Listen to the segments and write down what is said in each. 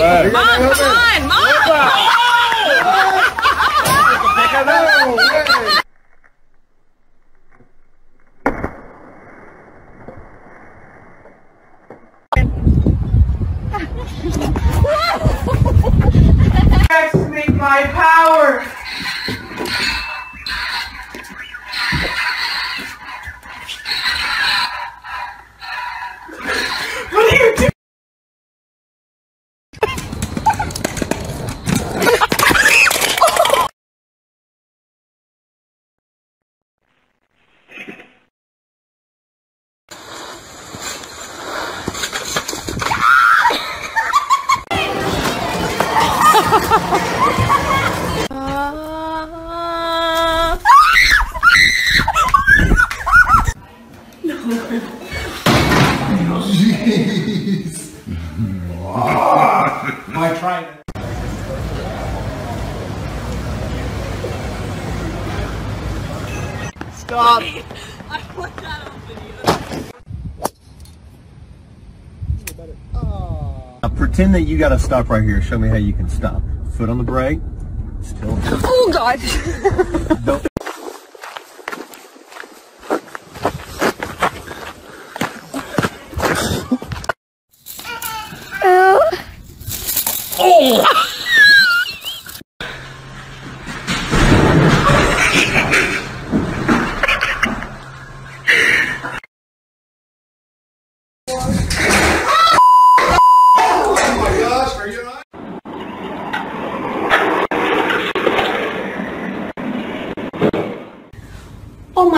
Ready? Mom, come on, Mom! Estimate my power. I tried. Stop. I put that on video. Oh. Now pretend that you gotta stop right here. Show me how you can stop. Foot on the brake. Still. Oh, God.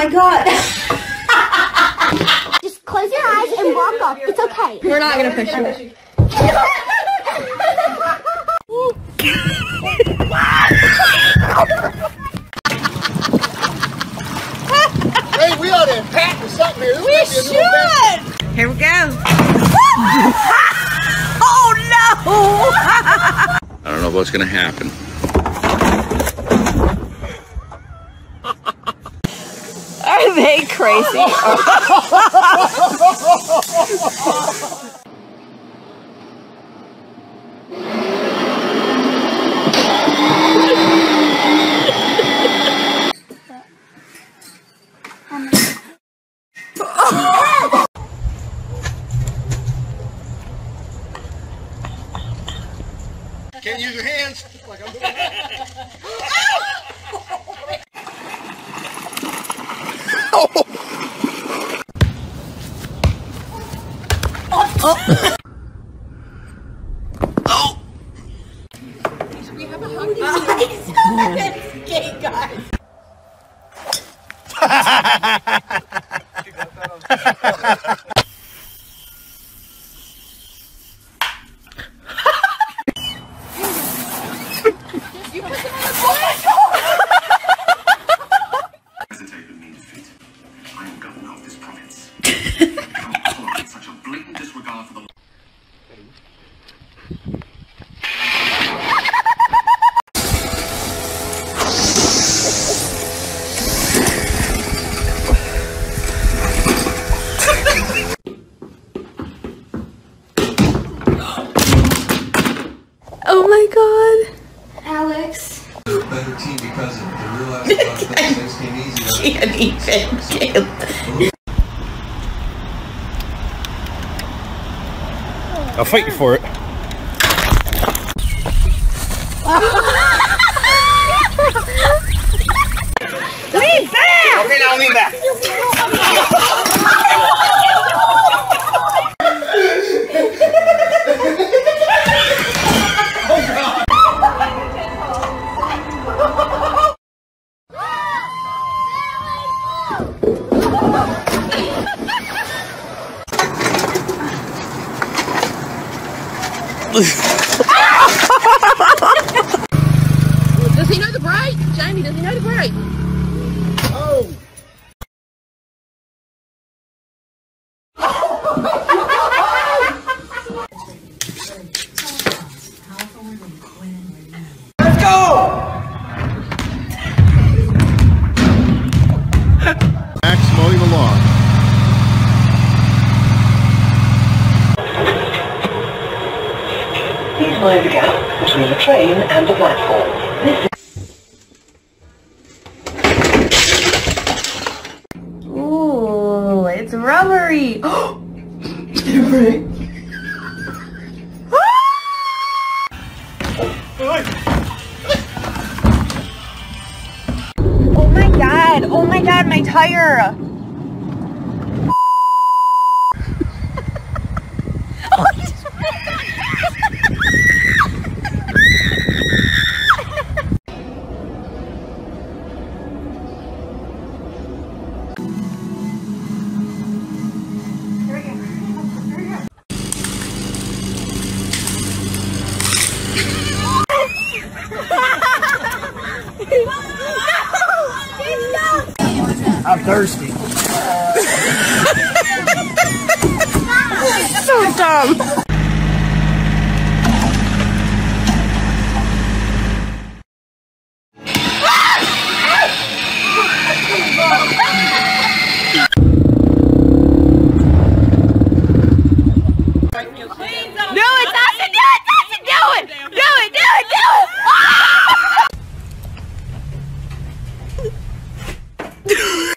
My god. Just close your eyes and walk off. It's okay. We're not gonna push you. Hey, we ought to patent something here. This we should. Here we go. oh, no! I don't know what's gonna happen. Crazy? Can't use your hands. Like I'm Oh. Guys. hesitate with me defeat. I am governor of this province. Can't even get I'll fight you for it. Okay, now lean back. Does he know the brake? Jamie, does he know the brake? Mind the gap between the train and the platform. Ooh, it's rubbery. oh my god, oh my god, my tire. I'm thirsty. so dumb.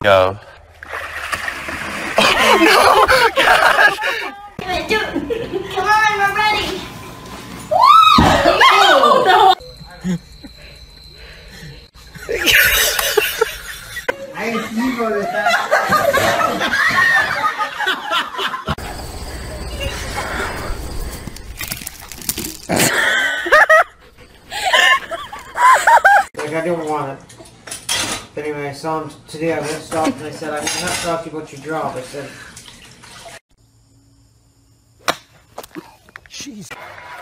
Go. Oh, Come on, we're ready. I ain't fever with that. like I didn't want it. But anyway, I saw him today. I went stopped and I said, I'm not talking about your job. I said, My